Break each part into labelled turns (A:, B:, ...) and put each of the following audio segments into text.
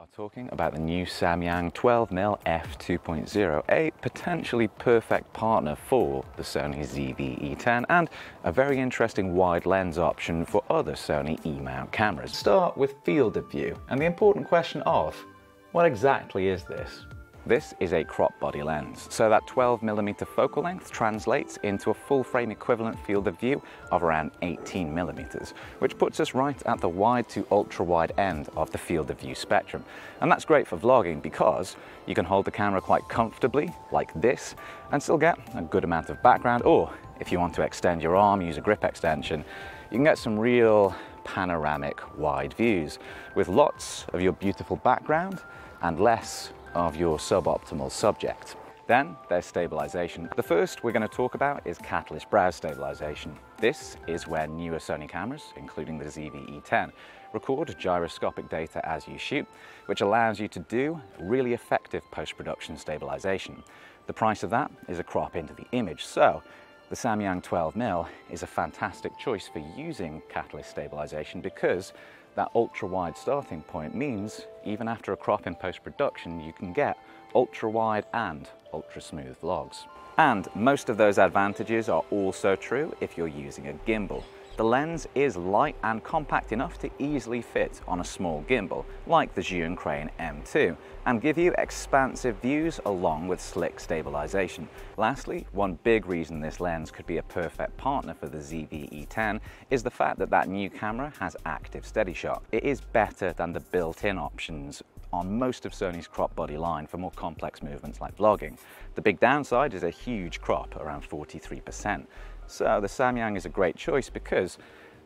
A: are talking about the new Samyang 12mm f2.0, a potentially perfect partner for the Sony ZV-E10 and a very interesting wide lens option for other Sony E-mount cameras. Start with field of view and the important question of, what exactly is this? This is a crop body lens, so that 12mm focal length translates into a full frame equivalent field of view of around 18mm, which puts us right at the wide to ultra wide end of the field of view spectrum. And that's great for vlogging because you can hold the camera quite comfortably, like this, and still get a good amount of background, or if you want to extend your arm, use a grip extension, you can get some real panoramic wide views with lots of your beautiful background and less of your suboptimal subject. Then there's stabilization. The first we're going to talk about is catalyst browse stabilization. This is where newer Sony cameras, including the ZV-E10, record gyroscopic data as you shoot, which allows you to do really effective post-production stabilization. The price of that is a crop into the image, so the Samyang 12mm is a fantastic choice for using catalyst stabilization because that ultra wide starting point means even after a crop in post-production, you can get ultra wide and ultra smooth vlogs. And most of those advantages are also true if you're using a gimbal. The lens is light and compact enough to easily fit on a small gimbal, like the Zhiyun Crane M2, and give you expansive views along with slick stabilization. Lastly, one big reason this lens could be a perfect partner for the ZV-E10 is the fact that that new camera has active steady shot. It is better than the built-in options on most of Sony's crop body line for more complex movements like vlogging. The big downside is a huge crop, around 43%. So the Samyang is a great choice because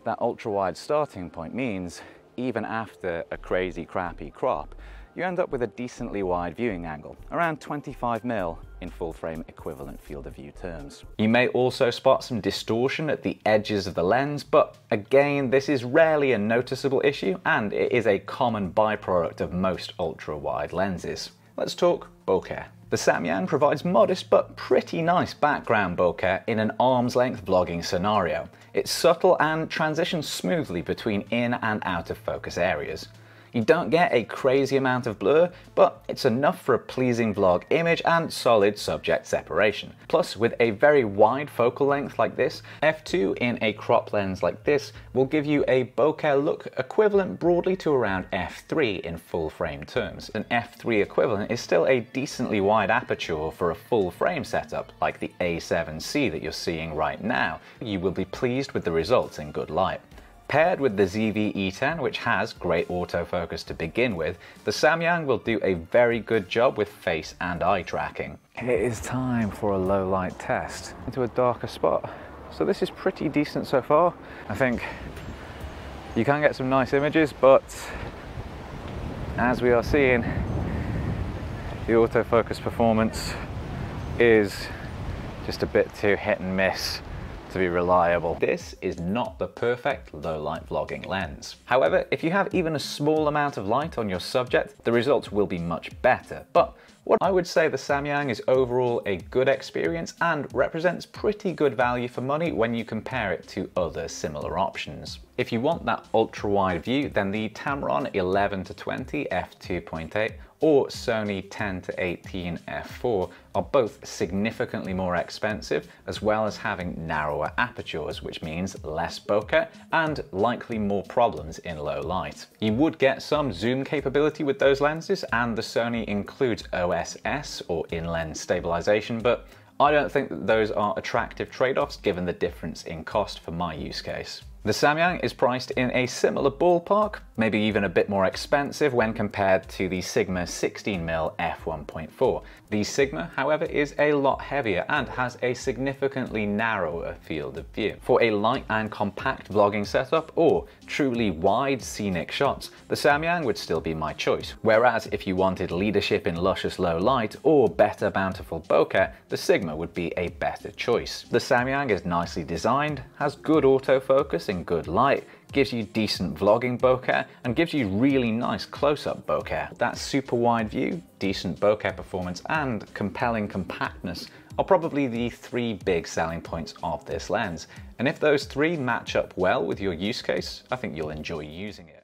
A: that ultra wide starting point means even after a crazy crappy crop, you end up with a decently wide viewing angle, around 25 mil in full frame equivalent field of view terms. You may also spot some distortion at the edges of the lens, but again, this is rarely a noticeable issue and it is a common byproduct of most ultra wide lenses. Let's talk bokeh. The Samyang provides modest but pretty nice background bokeh in an arm's length vlogging scenario. It's subtle and transitions smoothly between in and out of focus areas. You don't get a crazy amount of blur, but it's enough for a pleasing vlog image and solid subject separation. Plus, with a very wide focal length like this, f2 in a crop lens like this will give you a bokeh look equivalent broadly to around f3 in full frame terms. An f3 equivalent is still a decently wide aperture for a full frame setup like the A7C that you're seeing right now. You will be pleased with the results in good light. Paired with the ZV-E10, which has great autofocus to begin with, the Samyang will do a very good job with face and eye tracking. It is time for a low light test into a darker spot. So this is pretty decent so far. I think you can get some nice images, but as we are seeing, the autofocus performance is just a bit too hit and miss to be reliable. This is not the perfect low light vlogging lens. However, if you have even a small amount of light on your subject, the results will be much better. But what I would say the Samyang is overall a good experience and represents pretty good value for money when you compare it to other similar options. If you want that ultra wide view, then the Tamron 11 to 20 f2.8 or Sony 10 to 18 f4 are both significantly more expensive as well as having narrower apertures which means less bokeh and likely more problems in low light. You would get some zoom capability with those lenses and the Sony includes OSS or in-lens stabilization but I don't think that those are attractive trade-offs given the difference in cost for my use case. The Samyang is priced in a similar ballpark, maybe even a bit more expensive when compared to the Sigma 16mm f1.4. The Sigma, however, is a lot heavier and has a significantly narrower field of view. For a light and compact vlogging setup or truly wide scenic shots, the Samyang would still be my choice. Whereas if you wanted leadership in luscious low light or better bountiful bokeh, the Sigma would be a better choice. The Samyang is nicely designed, has good autofocus in good light, gives you decent vlogging bokeh, and gives you really nice close-up bokeh. That super wide view, decent bokeh performance, and compelling compactness are probably the three big selling points of this lens. And if those three match up well with your use case, I think you'll enjoy using it.